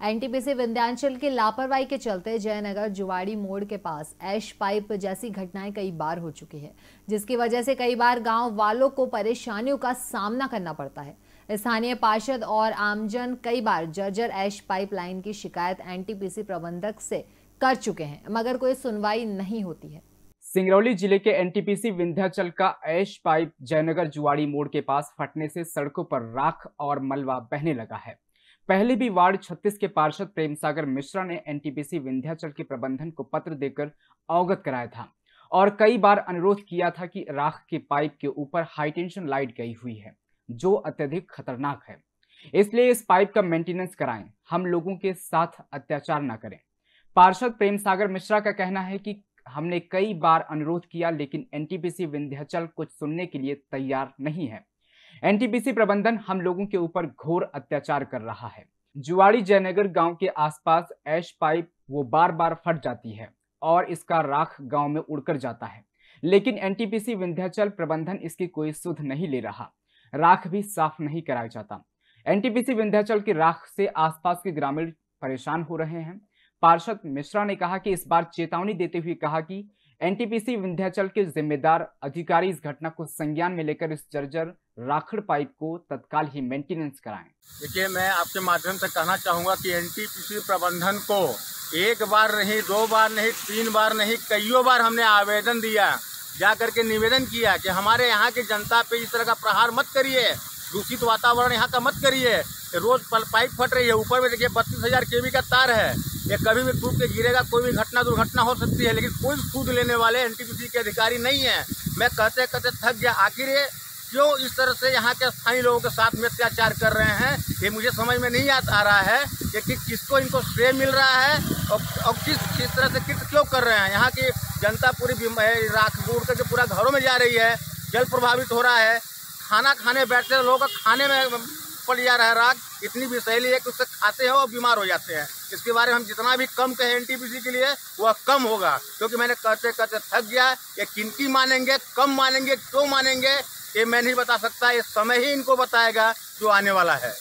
NTPC Vindhyachal की लापरवाही के चलते जयनगर जुवाड़ी मोड़ के पास ऐश पाइप जैसी घटनाएँ कई बार हो चुकी है, जिसकी वजह से कई बार गाँव वालों को परेशानियों का सामना करना पड़ता है। स्थानीय पार्षद और आमजन कई बार जर्जर ऐश पाइप लाइन की शिकायत एनटीपीसी प्रबंधक से कर चुके हैं, मगर कोई सुनवाई नहीं होती है। सिंगरौली ज़िले के एनटीपीसी विंध्याचल का ऐश पाइप जयनगर जुआड़ी मोड़ के पास फटने से सड़कों पर राख और मलबा बहने लगा है। पहले भी वार्ड 36 के पार्षद प्रेम सागर मिश्रा ने एनटीपीसी विंध्याचल के प्रबंधन को पत्र देकर अवगत कराया था और कई बार अनुरोध किया था कि राख के पाइप के ऊपर हाईटेंशन लाइट गई हुई है, जो अत्यधिक खतरनाक है। इसलिए इस पाइप का मेंटेनेंस कराएँ, हम लोगों के साथ अत्याचार न करें। पार्षद प्रेम सागर मिश्रा का कहना है कि हमने कई बार अनुरोध किया, लेकिन एनटीपीसी विंध्याचल कुछ सुनने के लिए तैयार नहीं है। एनटीपीसी प्रबंधन हम लोगों के ऊपर घोर अत्याचार कर रहा है। जुआड़ी जयनगर गाँव के आसपास ऐश पाइप वो बार बार फट जाती है और इसका राख गाँव में उड़कर जाता है। लेकिन एनटीपीसी विंध्याचल प्रबंधन इसकी कोई सुध नहीं ले रहा। राख भी साफ़ नहीं कराया जाता। एनटीपीसी विंध्याचल की राख से आसपास के ग्रामीण परेशान हो रहे हैं। पार्षद मिश्रा ने कहा कि इस बार चेतावनी देते हुए कहा कि एनटीपीसी विंध्याचल के जिम्मेदार अधिकारी इस घटना को संज्ञान में लेकर इस जर्जर राखड़ पाइप को तत्काल ही मेंटेनेंस कराएँ। देखिए, मैं आपके माध्यम से कहना चाहूँगा कि एनटीपीसी प्रबंधन को एक बार नहीं, दो बार नहीं, तीन बार नहीं, कईयों बार हमने आवेदन दिया जा करके निवेदन किया कि हमारे यहाँ की जनता पे इस तरह का प्रहार मत करिए। दूषित वातावरण यहाँ का मत करिए। रोज पाइप फट रही है ऊपर में देखिए बत्तीस हज़ार के का तार है। ये कभी भी टूट के गिरेगा कोई भी घटना दुर्घटना हो सकती है लेकिन कोई सूद लेने वाले एनटीपीसी के अधिकारी नहीं है। मैं कहते कहते थक गया। आखिर ये क्यों इस तरह से यहाँ के स्थानीय लोगों के साथ में अत्याचार कर रहे हैं ये मुझे समझ में नहीं आ रहा है कि, कि किसको इनको श्रेय मिल रहा है और, और किस किस तरह से किस क्यों कर रहे हैं। यहाँ की जनता पूरी राख उड़ करके पूरा घरों में जा रही है जल प्रभावित हो रहा है खाना खाने बैठते लोगों का खाने में पड़ जा रहा है राग, इतनी भी सहेली है कि उससे खाते हैं और बीमार हो जाते हैं। इसके बारे में हम जितना भी कम कहें एनटीपीसी के लिए, वह कम होगा, क्योंकि मैंने कहते कहते थक गया ये किनकी मानेंगे, कम मानेंगे, क्यों मानेंगे, ये मैं नहीं बता सकता ये समय ही इनको बताएगा जो आने वाला है।